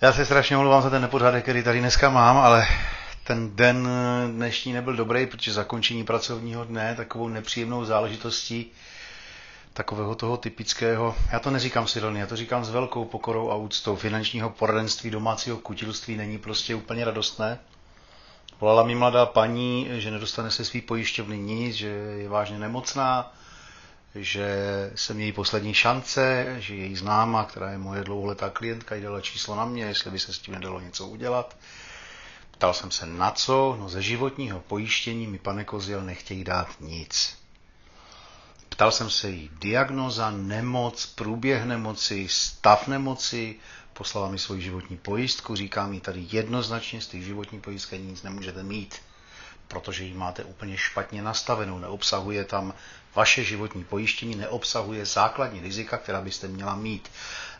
Já se strašně omlouvám za ten nepořádek, který tady dneska mám, ale ten den dnešní nebyl dobrý, protože zakončení pracovního dne takovou nepříjemnou záležitostí takového toho typického, já to neříkám silně, já to říkám s velkou pokorou a úctou, finančního poradenství, domácího kutilství není prostě úplně radostné. Volala mi mladá paní, že nedostane se svý pojišťovny nic, že je vážně nemocná, že jsem její poslední šance, že její známa, která je moje dlouholetá klientka, jí dala číslo na mě, jestli by se s tím nedalo něco udělat. Ptal jsem se na co, no ze životního pojištění mi pane Koziel nechtějí dát nic. Ptal jsem se jí diagnoza, nemoc, průběh nemoci, stav nemoci, poslala mi svoji životní pojistku, říká mi tady jednoznačně z těch životní pojistky nic nemůžete mít, protože ji máte úplně špatně nastavenou, neobsahuje tam vaše životní pojištění, neobsahuje základní rizika, která byste měla mít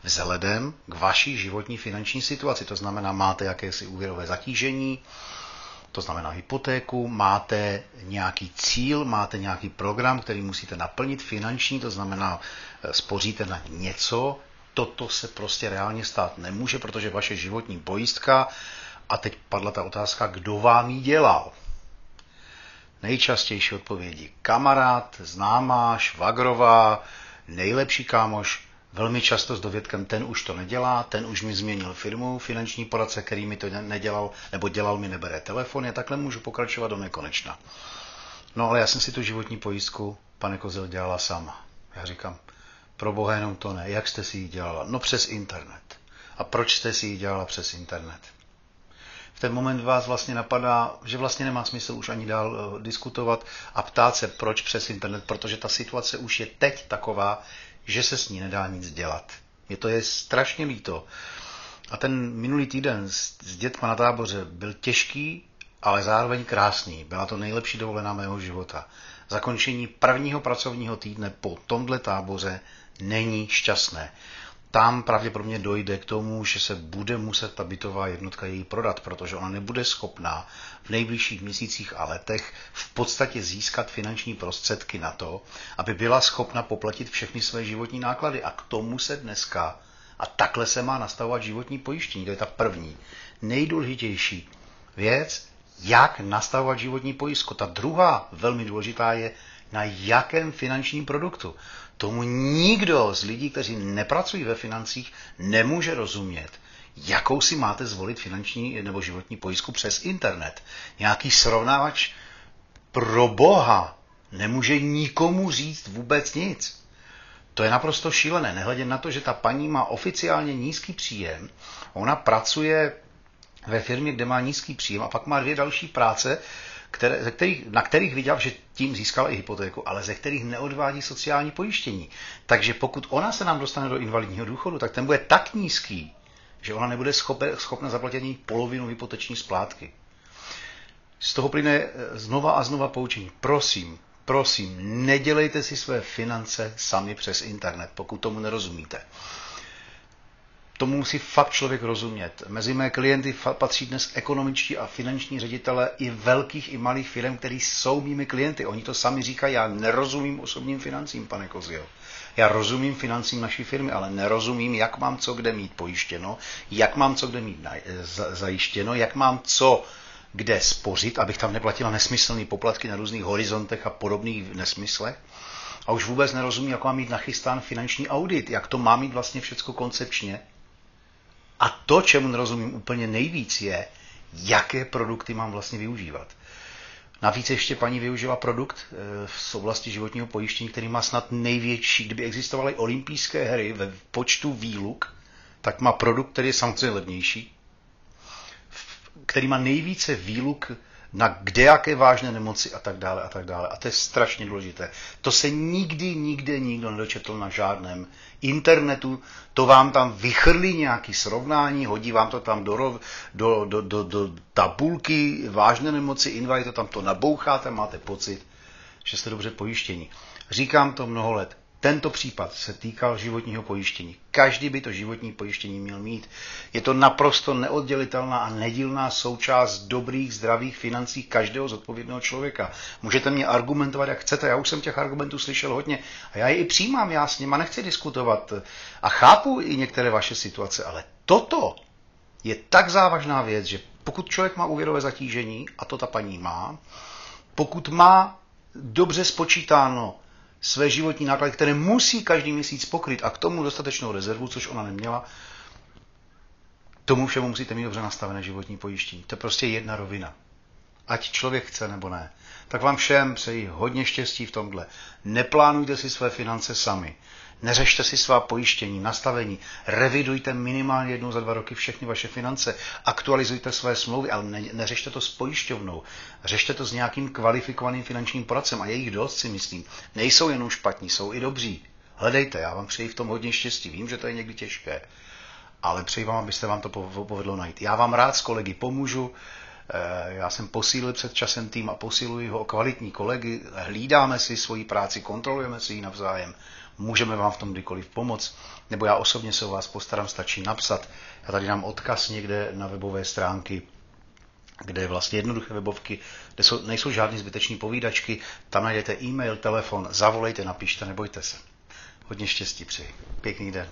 vzhledem k vaší životní finanční situaci. To znamená, máte jakési úvěrové zatížení, to znamená hypotéku, máte nějaký cíl, máte nějaký program, který musíte naplnit finanční, to znamená, eh, spoříte na něco, toto se prostě reálně stát nemůže, protože vaše životní pojistka, a teď padla ta otázka, kdo vám ji dělal. Nejčastější odpovědi kamarád, známá, švagrová, nejlepší kámoš, velmi často s dovědkem ten už to nedělá, ten už mi změnil firmu, finanční poradce, který mi to nedělal, nebo dělal mi nebere telefon, já takhle můžu pokračovat do nekonečna. No ale já jsem si tu životní pojistku, pane Kozel, dělala sama. Já říkám, pro boha jenom to ne. Jak jste si ji dělala? No přes internet. A proč jste si ji dělala přes internet? V ten moment vás vlastně napadá, že vlastně nemá smysl už ani dál eh, diskutovat a ptát se, proč přes internet, protože ta situace už je teď taková, že se s ní nedá nic dělat. Je to je strašně líto. A ten minulý týden s, s dětma na táboře byl těžký, ale zároveň krásný. Byla to nejlepší dovolená mého života. Zakončení prvního pracovního týdne po tomhle táboře není šťastné tam pravděpodobně dojde k tomu, že se bude muset ta bytová jednotka její prodat, protože ona nebude schopná v nejbližších měsících a letech v podstatě získat finanční prostředky na to, aby byla schopna poplatit všechny své životní náklady. A k tomu se dneska, a takhle se má nastavovat životní pojištění, to je ta první, nejdůležitější věc, jak nastavovat životní pojistku. Ta druhá velmi důležitá je, na jakém finančním produktu. Tomu nikdo z lidí, kteří nepracují ve financích, nemůže rozumět, jakou si máte zvolit finanční nebo životní pojistku přes internet. Nějaký srovnávač pro boha nemůže nikomu říct vůbec nic. To je naprosto šílené, nehledě na to, že ta paní má oficiálně nízký příjem, ona pracuje ve firmě, kde má nízký příjem a pak má dvě další práce, které, ze kterých, na kterých viděl, že tím získal i hypotéku, ale ze kterých neodvádí sociální pojištění. Takže pokud ona se nám dostane do invalidního důchodu, tak ten bude tak nízký, že ona nebude schopna, schopna zaplatit ani polovinu hypoteční splátky. Z toho plyne eh, znova a znova poučení. Prosím, prosím, nedělejte si své finance sami přes internet, pokud tomu nerozumíte tomu musí fakt člověk rozumět. Mezi mé klienty patří dnes ekonomičtí a finanční ředitele i velkých i malých firm, kteří jsou mými klienty. Oni to sami říkají, já nerozumím osobním financím, pane Kozio. Já rozumím financím naší firmy, ale nerozumím, jak mám co kde mít pojištěno, jak mám co kde mít zajištěno, jak mám co kde spořit, abych tam neplatila nesmyslné poplatky na různých horizontech a podobných nesmyslech. A už vůbec nerozumím, jak mám mít nachystán finanční audit, jak to má mít vlastně všecko koncepčně, a to, čemu nerozumím úplně nejvíc, je, jaké produkty mám vlastně využívat. Navíc ještě paní využila produkt eh, z oblasti životního pojištění, který má snad největší, kdyby existovaly olympijské hry ve počtu výluk, tak má produkt, který je samozřejmě levnější, který má nejvíce výluk na kdejaké vážné nemoci a tak dále a tak dále. A to je strašně důležité. To se nikdy, nikde nikdo nedočetl na žádném internetu. To vám tam vychrlí nějaký srovnání, hodí vám to tam do, do, do, do, do tabulky vážné nemoci, invalid, to tam to naboucháte, máte pocit, že jste dobře pojištění. Říkám to mnoho let. Tento případ se týkal životního pojištění. Každý by to životní pojištění měl mít. Je to naprosto neoddělitelná a nedílná součást dobrých, zdravých financí každého zodpovědného člověka. Můžete mě argumentovat, jak chcete. Já už jsem těch argumentů slyšel hodně a já je i přijímám, já s nima nechci diskutovat a chápu i některé vaše situace, ale toto je tak závažná věc, že pokud člověk má úvěrové zatížení, a to ta paní má, pokud má dobře spočítáno své životní náklady, které musí každý měsíc pokryt a k tomu dostatečnou rezervu, což ona neměla, tomu všemu musíte mít dobře nastavené životní pojištění. To je prostě jedna rovina. Ať člověk chce nebo ne. Tak vám všem přeji hodně štěstí v tomhle. Neplánujte si své finance sami. Neřešte si svá pojištění, nastavení, revidujte minimálně jednou za dva roky všechny vaše finance, aktualizujte své smlouvy, ale ne, neřešte to s pojišťovnou. Řešte to s nějakým kvalifikovaným finančním poradcem a jejich dost si myslím. Nejsou jenom špatní, jsou i dobří. Hledejte, já vám přeji v tom hodně štěstí. Vím, že to je někdy těžké, ale přeji vám, abyste vám to povedlo najít. Já vám rád s kolegy pomůžu. Eh, já jsem posílil před časem tým a posiluji ho o kvalitní kolegy. Hlídáme si svoji práci, kontrolujeme si ji navzájem můžeme vám v tom kdykoliv pomoct, nebo já osobně se o vás postarám, stačí napsat. Já tady dám odkaz někde na webové stránky, kde je vlastně jednoduché webovky, kde jsou, nejsou žádné zbytečné povídačky, tam najdete e-mail, telefon, zavolejte, napište, nebojte se. Hodně štěstí přeji. Pěkný den.